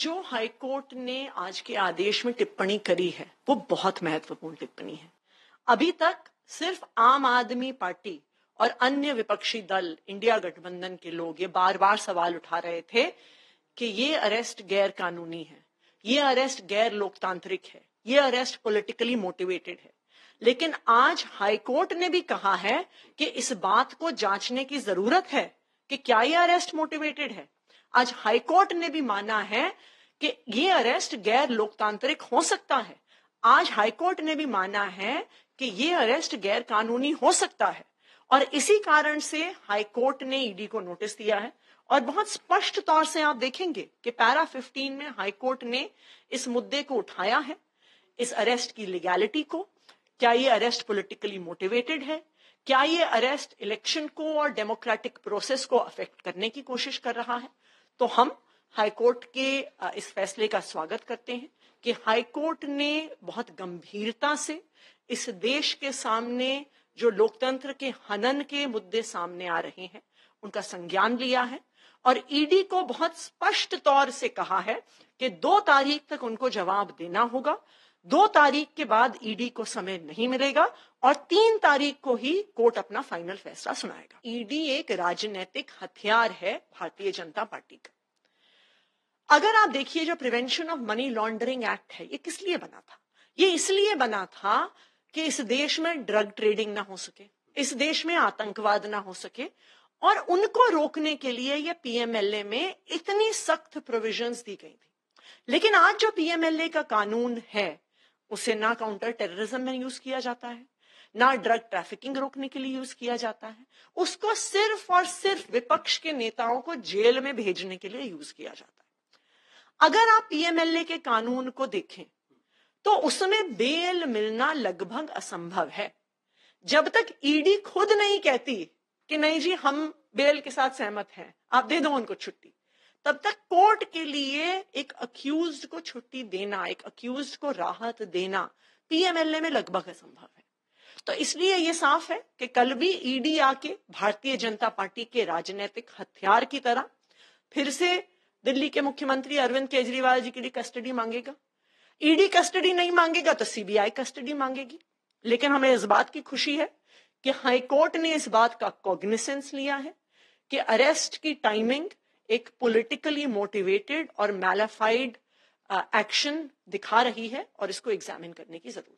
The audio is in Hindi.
जो हाईकोर्ट ने आज के आदेश में टिप्पणी करी है, वो बहुत महत्वपूर्ण टिप्पणी है। अभी तक सिर्फ़ आम आदमी पार्टी और अन्य विपक्षी दल, इंडिया गठबंधन के लोग ये बार बार सवाल उठा रहे थे कि ये अरेस्ट गैर कानूनी है, ये अरेस्ट गैर लोकतांत्रिक है, ये अरेस्ट पॉलिटिकली मोटिवेटेड है। लेकिन आज हाईकोर्ट ने भी कहा है कि इस बात को जांचने की ज़रूरत है कि क्या ये अरेस्ट मोटिवेटेड है। आज हाईकोर्ट ने भी माना है कि ये अरेस्ट गैर लोकतांत्रिक हो सकता है। आज हाईकोर्ट ने भी माना है कि ये अरेस्ट गैर कानूनी हो सकता है। और इसी कारण से हाईकोर्ट ने ईडी को नोटिस दिया है। और बहुत स्पष्ट तौर से आप देखेंगे कि पैरा 15 में हाईकोर्ट ने इस मुद्दे को उठाया है, इस अरेस्ट की लीगैलिटी को। क्या ये अरेस्ट पॉलिटिकली मोटिवेटेड है? क्या ये अरेस्ट इलेक्शन को और डेमोक्रेटिक प्रोसेस को अफेक्ट करने की कोशिश कर रहा है? तो हम हाईकोर्ट के इस फैसले का स्वागत करते हैं कि हाईकोर्ट ने बहुत गंभीरता से इस देश के सामने जो लोकतंत्र के हनन के मुद्दे सामने आ रहे हैं, उनका संज्ञान लिया है और ईडी को बहुत स्पष्ट तौर से कहा है कि दो तारीख तक उनको जवाब देना होगा। दो तारीख के बाद ईडी को समय नहीं मिलेगा और तीन तारीख को ही कोर्ट अपना फाइनल फैसला सुनाएगा। ईडी एक राजनीतिक हथियार है, भारतीय जनता पार्टी का। अगर आप देखिए जो prevention of money laundering act है, ये किस लिए बना था? ये इसलिए बना था कि इस देश में ड्रग ट्रेडिंग ना हो सके, इस देश में आतंकवाद ना हो सके, और उनको रोकने के लिए ये पीएमएलए में इतनी सख्त प्रोविजंस दी गई थी। लेकिन आज जो पीएमएलए का कानून है, उसे ना काउंटर टेररिज्म में यूज़ किया जाता है, ना ड्रग ट्रैफिकिंग रोकने के लिए यूज़ किया जाता है, उसको सिर्फ़ और सिर्फ़ विपक्ष के नेताओं को जेल में भेजने के लिए यूज़ किया जाता है। अगर आप पीएमएलए के कानून को देखें तो उसमें बेल मिलना लगभग असंभव है। जब तक ईडी खुद नहीं कहती कि नहीं जी, हम बेल के साथ सहमत हैं, आप दे दो उनको छुट्टी, तब तक कोर्ट के लिए एक अक्यूज को छुट्टी देना, एक अक्यूज को राहत देना पीएमएलए में लगभग असंभव है। तो इसलिए ये साफ़ है कि कल भी ईडी आके भारतीय जनता पार्टी के राजनीतिक हथियार की तरह फिर से दिल्ली के मुख्यमंत्री अरविंद केजरीवाल जी के लिए कस्टडी मांगेगा? ईडी कस्टडी नहीं मांगेगा तो सीबीआई कस्टडी मांगेगी। लेकिन हमें इस बात की खुशी है कि हाईकोर्ट ने इस बात का कॉग्निसेंस लिया है कि अरेस्ट की टाइमिंग एक पॉलिटिकली मोटिवेटेड और मैलाफाइड एक्शन दिखा रही है और इसको एग्जामिन करने की ज़रूरत